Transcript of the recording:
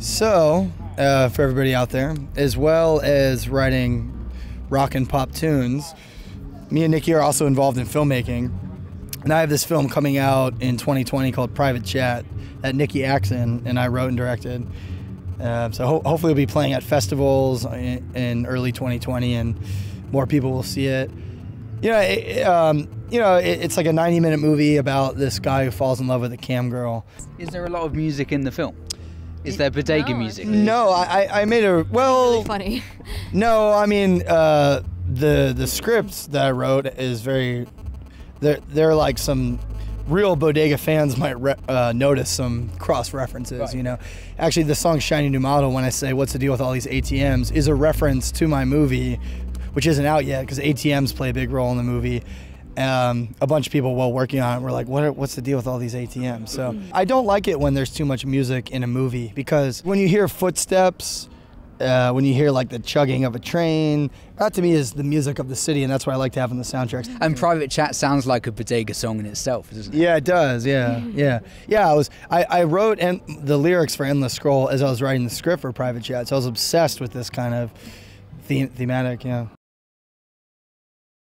So, uh, for everybody out there, as well as writing rock and pop tunes, me and Nikki are also involved in filmmaking. And I have this film coming out in 2020 called Private Chat that Nikki in, and I wrote and directed. Uh, so ho- hopefully, we'll be playing at festivals in, in, early 2020, and more people will see it. You know, it, um, you know, it, it's like a 90-minute movie about this guy who falls in love with a cam girl. Is there a lot of music in the film? Is there bodega No, music? No, I, I made a well. Really funny. No, I mean uh, the the script that I wrote is very. They're they're like some real bodega fans might re- uh, notice some cross references. Right. You know, actually the song "Shiny New Model" when I say "What's the deal with all these ATMs" is a reference to my movie, which isn't out yet because ATMs play a big role in the movie. Um, a bunch of people while working on it were like, what are, what's the deal with all these ATMs? So I don't like it when there's too much music in a movie because when you hear footsteps, uh, when you hear like the chugging of a train, that to me is the music of the city, and that's what I like to have in the soundtracks. And Private Chat sounds like a bodega song in itself, doesn't it? Yeah, it does. Yeah, yeah, yeah. I was I, I wrote and the lyrics for Endless Scroll as I was writing the script for Private Chat, so I was obsessed with this kind of the- thematic. Yeah.